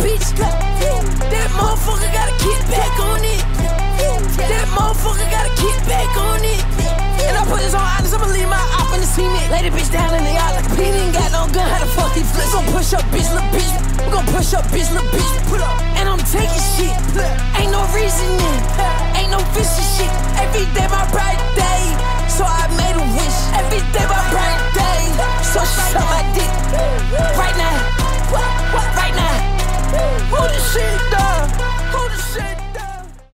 bitch. That motherfucker gotta kick back on it. That motherfucker gotta kick back on it. And I put this on honest, I'ma leave my op in the cement. Lay the bitch down in the yard like he ain't got no gun. How the fuck he flips? We gon' push up, bitch, little bitch. We gon' push up, bitch, little bitch. Put up, and I'm taking shit. Ain't no reason.